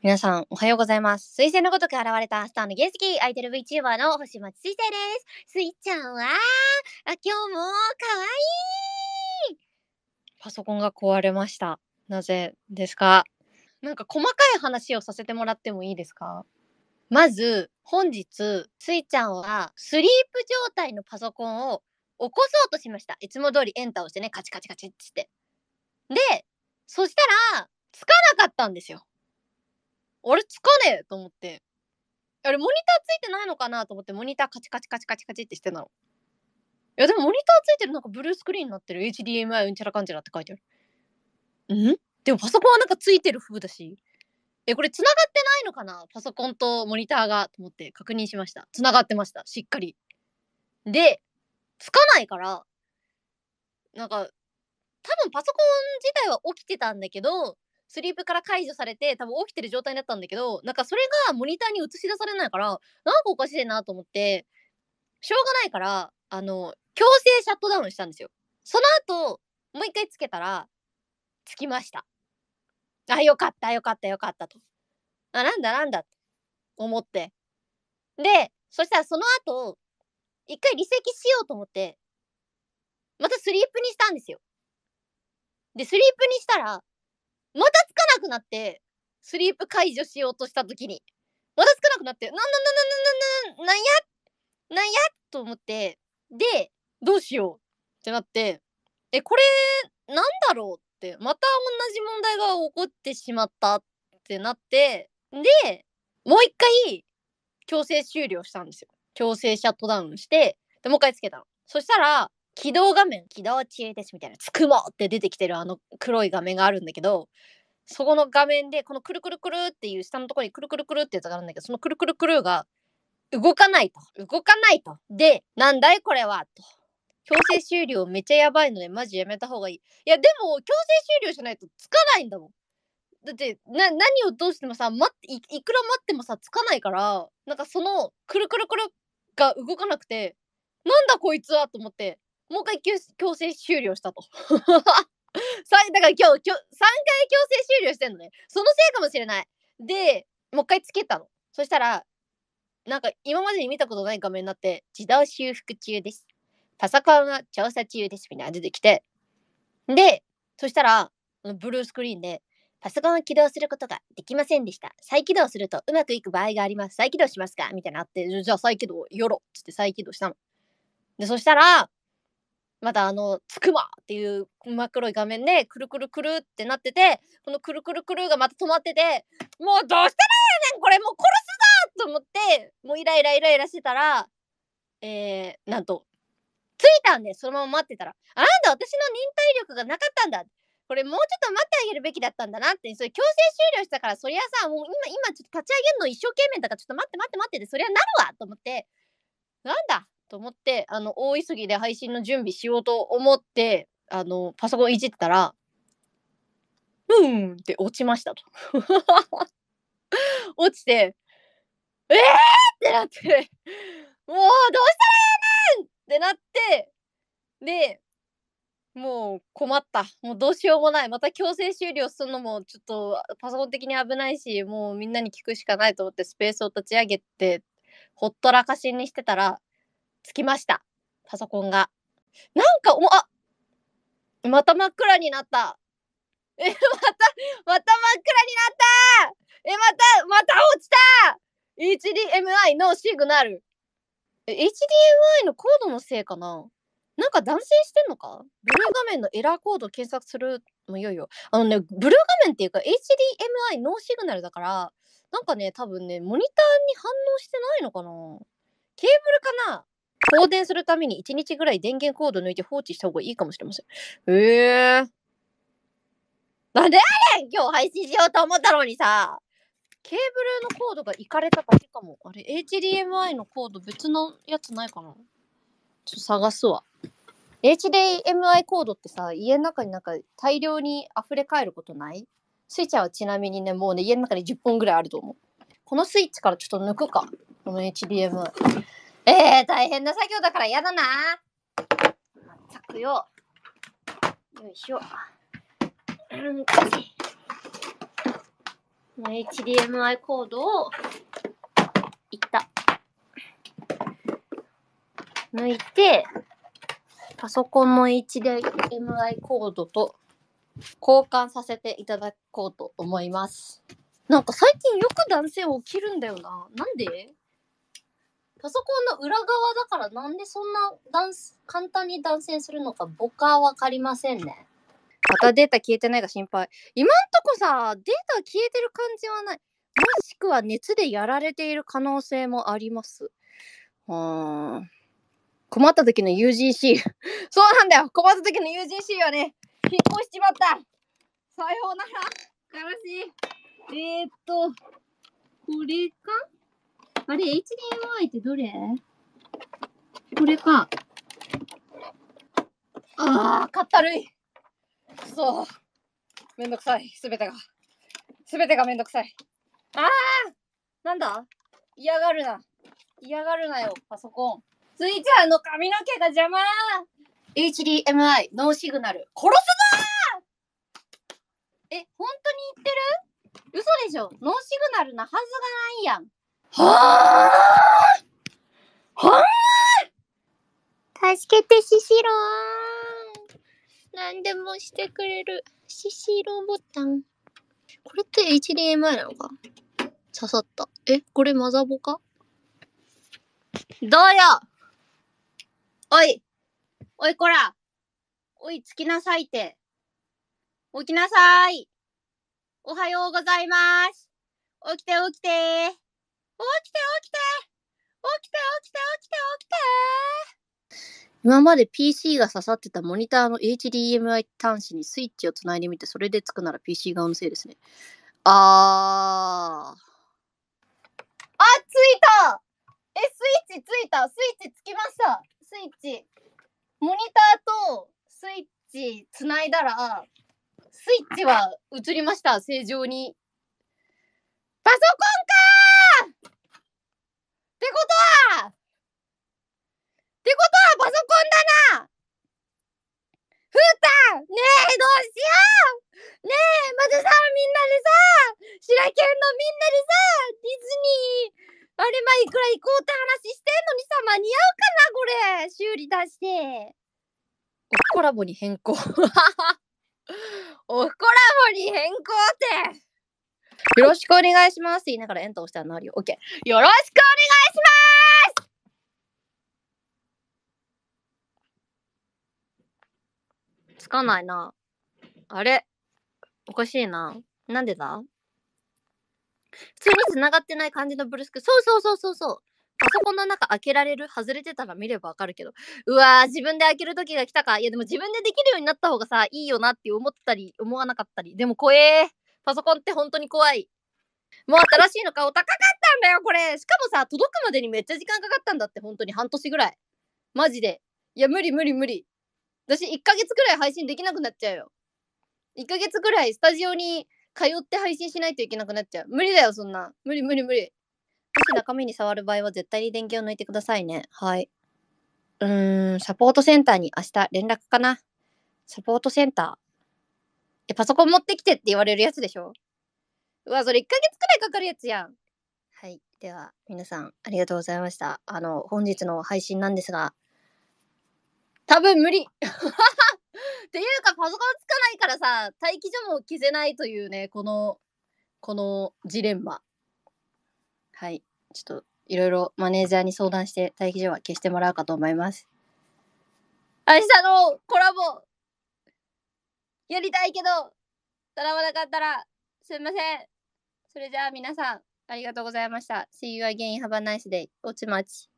皆さん、おはようございます。水星のごとく現れたスターの原石、アイドル VTuber の星町水星です。スイちゃんは、あ、今日も可愛いパソコンが壊れました。なぜですか？なんか細かい話をさせてもらってもいいですか？まず、本日、スイちゃんは、スリープ状態のパソコンを起こそうとしました。いつも通りエンターをしてね、カチカチカチってして。で、そしたら、つかなかったんですよ。あれつかねえと思って。あれモニターついてないのかなと思ってモニターカチカチカチカチカチってしてたの。いやでもモニターついてるなんかブルースクリーンになってる HDMI うんちゃらかんちゃらって書いてある。ん？でもパソコンはなんかついてる風だし。え、これ繋がってないのかな？パソコンとモニターがと思って確認しました。繋がってました。しっかり。で、つかないから、なんか、多分パソコン自体は起きてたんだけど、スリープから解除されて多分起きてる状態だったんだけどなんかそれがモニターに映し出されないからなんかおかしいなと思ってしょうがないからあの強制シャットダウンしたんですよ。その後もう一回つけたらつきました。あよかったよかったよかったと。あなんだなんだと思って。でそしたらその後一回離席しようと思ってまたスリープにしたんですよ。でスリープにしたらまたつかなくなって、スリープ解除しようとした時に、またつかなくなって、なんなんなんなんなんなんなんやなんやと思って、で、どうしようってなって、え、これ、なんだろうって、また同じ問題が起こってしまったってなって、で、もう一回、強制終了したんですよ。強制シャットダウンして、で、もう一回つけたの。そしたら、起動画面起動中ですみたいなつくもって出てきてるあの黒い画面があるんだけどそこの画面でこのくるくるくるっていう下のところにくるくるくるってやつがあるんだけどそのくるくるくるが動かないと。動かないと。でなんだいこれはと。強制終了めっちゃやばいのでマジやめた方がいい。いやでも強制終了しないとつかないんだもん。だってな何をどうしてもさ待っていいくら待ってもさつかないからなんかそのくるくるくるが動かなくてなんだこいつはと思って。もう一回強制終了したと。だから今日きょ3回強制終了してんのね。そのせいかもしれない。で、もう一回つけたの。そしたら、なんか今までに見たことない画面になって、自動修復中です。パソコンは調査中です。みたいな出てきて。で、そしたら、ブルースクリーンで、パソコンを起動することができませんでした。再起動するとうまくいく場合があります。再起動しますか？みたいなあって、じゃあ再起動よろっつって再起動したの。で、そしたら、またあの、つくまっていう真っ黒い画面で、くるくるくるってなってて、このくるくるくるがまた止まってて、もうどうしたらやねんこれもう殺すぞと思って、もうイライライライラしてたら、えー、なんと、着いたんで、そのまま待ってたら、あなんだ私の忍耐力がなかったんだ。これもうちょっと待ってあげるべきだったんだなって、それ強制終了したから、そりゃさ、もう今、今ちょっと立ち上げるの一生懸命だから、ちょっと待って待って待ってで、そりゃなるわと思って、なんだと思ってあの大急ぎで配信の準備しようと思ってあのパソコンいじったら「うーん」って落ちましたと。落ちて「えー!」ってなって「もうどうしたらええねん!」ってなってでもう困ったもうどうしようもないまた強制終了するのもちょっとパソコン的に危ないしもうみんなに聞くしかないと思ってスペースを立ち上げてほったらかしにしてたらつきました。パソコンが。なんか、お、あまた真っ暗になった。え、また、また真っ暗になったえ、また、また落ちた !HDMI のシグナル。HDMI のコードのせいかななんか断線してんのか？ブルー画面のエラーコード検索するもういよいよ。あのね、ブルー画面っていうか HDMI ノーシグナルだから、なんかね、多分ね、モニターに反応してないのかなケーブルかな放電するために1日ぐらい電源コード抜いて放置した方がいいかもしれません。へえー。なんでやねん今日配信しようと思ったのにさ。ケーブルのコードがいかれただけかも。あれ、HDMI のコード別のやつないかなちょっと探すわ。HDMI コードってさ、家の中になんか大量に溢れ返ることない？スイッチはちなみにね、もうね、家の中に10本ぐらいあると思う。このスイッチからちょっと抜くか。この HDMI。えー、大変な作業だから嫌だな。まったくよ。よいしょ。うん、HDMI コードを、いった。抜いて、パソコンの HDMI コードと交換させていただこうと思います。なんか最近よく男性起きるんだよな。なんで？パソコンの裏側だからなんでそんな断簡単に断線するのか僕はわかりませんね。またデータ消えてないが心配。今んとこさ、データ消えてる感じはない。もしくは熱でやられている可能性もあります。うーん。困った時の UGC。そうなんだよ。困った時の UGC はね、引っ越しちまった。さようなら。悲しい。えー、っと、これか？あれ、HDMI ってどれ？これか。ああ、かったるい。そう。めんどくさい。すべてが。すべてがめんどくさい。ああなんだ？嫌がるな。嫌がるなよ、パソコン。スイちゃんの髪の毛が邪魔 !HDMI、ノーシグナル。殺すぞーえ、本当に言ってる？嘘でしょノーシグナルなはずがないやん。はあはあ助けて、シシローン。何でもしてくれる、シシロボタン。これって HDMI なのか？刺さった。え、これマザボか？どうよ。おい。おいこら。おい、つきなさいって。起きなさい。おはようございます。起きて起きて起きて起きて起きて起きて起きて起きて起きて今まで PC が刺さってたモニターの HDMI 端子にスイッチをつないでみてそれでつくなら PC 側のせいですね。あー。あ、ついたえ、スイッチついたスイッチつきましたスイッチ。モニターとスイッチつないだら、スイッチは映りました、正常に。パソコンかーってことはってことはパソコンだなふうたんねえ、どうしようねえ、まずさ、みんなでさ、白県のみんなでさ、ディズニー、あれまいくら行こうって話してんのにさ、間に合うかな、これ。修理出して。おコラボに変更。おコラボに変更って。よろしくお願いしますって言いながらエンター押したらなるよ。オッケー。よろしくお願いしますつかないな。あれ？おかしいな。なんでだ？普通に繋がってない感じのブルスク。そうそうそうそうそう。パソコンの中開けられる？外れてたら見ればわかるけど。うわー、自分で開ける時が来たか。いやでも自分でできるようになった方がさ、いいよなって思ったり、思わなかったり。でも怖え。パソコンって本当に怖い。もう新しいの買おう。高かったんだよ、これ。しかもさ、届くまでにめっちゃ時間かかったんだって、本当に半年ぐらい。マジで。いや、無理無理無理。私、1ヶ月くらい配信できなくなっちゃうよ。1ヶ月くらいスタジオに通って配信しないといけなくなっちゃう。無理だよ、そんな。無理無理無理。もし中身に触る場合は絶対に電源を抜いてくださいね。はい。うーん、サポートセンターに明日連絡かな。サポートセンター。え、パソコン持ってきてって言われるやつでしょ？うわ、それ1ヶ月くらいかかるやつやん。はい。では、皆さん、ありがとうございました。あの、本日の配信なんですが、多分無理 っていうか、パソコンつかないからさ、待機所も消せないというね、この、このジレンマ。はい。ちょっと、いろいろマネージャーに相談して、待機所は消してもらうかと思います。明日のコラボ、やりたいけど、頼まなかったら、すいません。それじゃあ皆さん、ありがとうございました。See you again. Have a nice day. おちまち。